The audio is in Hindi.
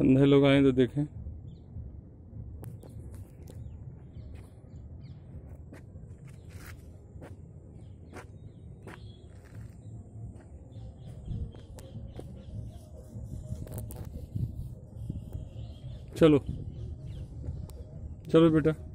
अंधे लोग आए तो देखें। चलो। चलो बेटा।